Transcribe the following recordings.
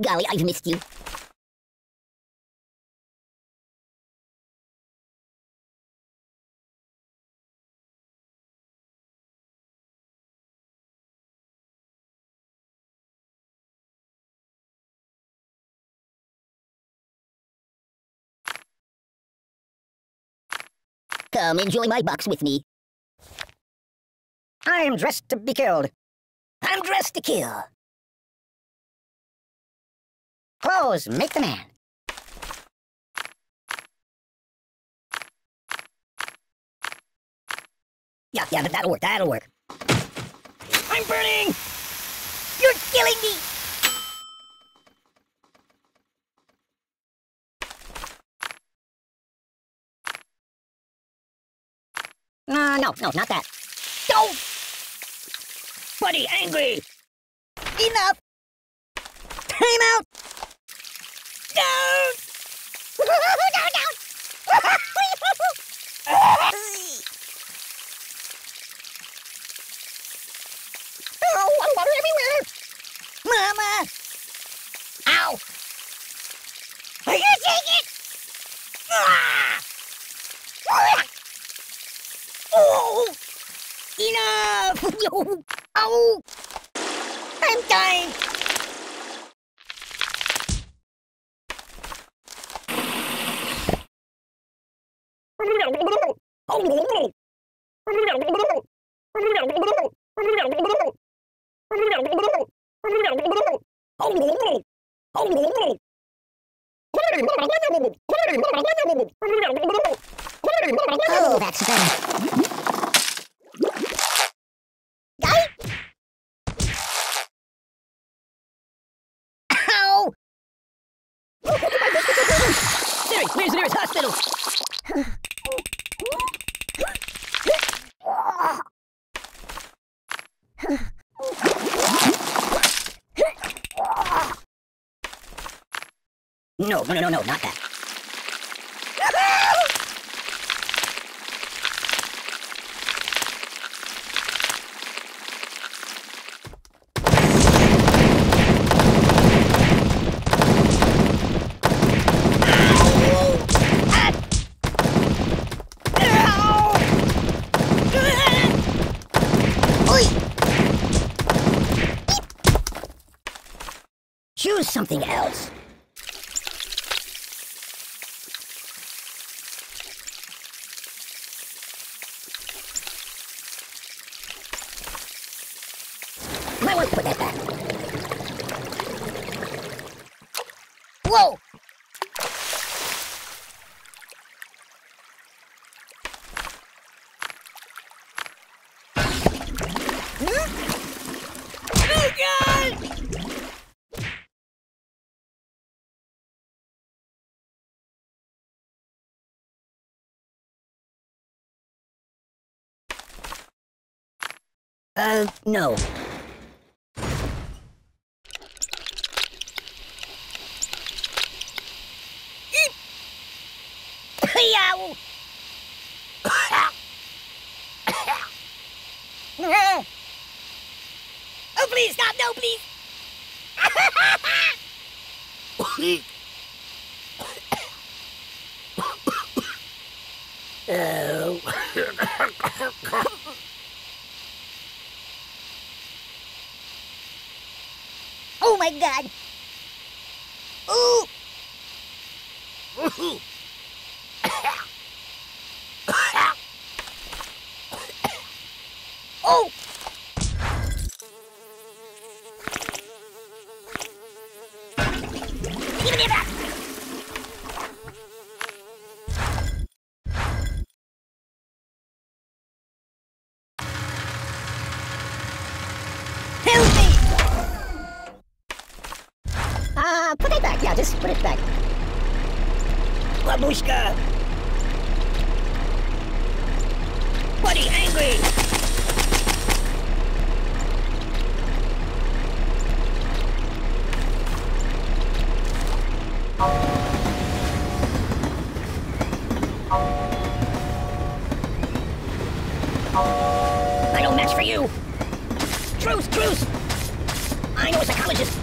Golly, I've missed you. Come enjoy my box with me. I am dressed to be killed. I'm dressed to kill. Clothes make the man. Yeah, yeah, that'll work, that'll work. I'm burning! You're killing me! Uh, no, no, not that. Don't! Buddy, angry! Enough! Time out! Mama! Ow! Are you taking it? Oh! Enough! Oh! I'm dying! Oh, that's better. No, no, no, no, no, not that. Choose something else. Might want to put that back. Whoa! Uh, no. Oh, please, stop! No, please! Oh. Oh, my God! Ooh! Oh! Give me me! Uh, put it back. Yeah, just put it back. Babushka! Buddy, angry! I no match for you! Truce, truce! I know a psychologist!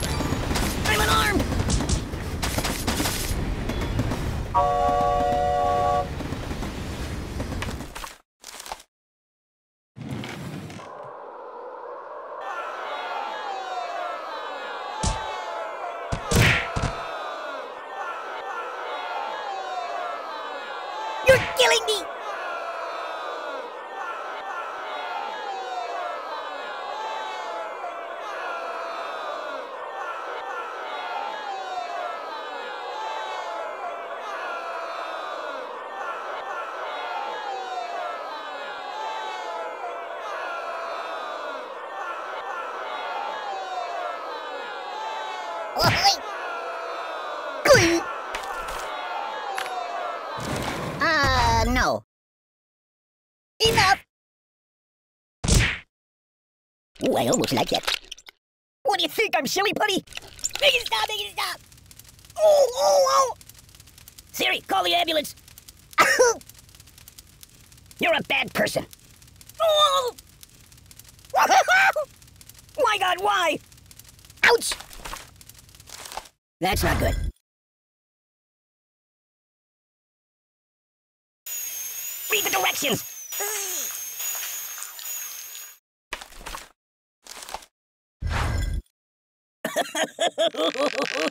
Uh, no. Enough! Ooh, I almost like that. What do you think? I'm silly putty? Make it stop! Make it stop! Oh, oh, oh! Siri, call the ambulance. You're a bad person. Oh! My God, why? Ouch! That's not good. Read the directions!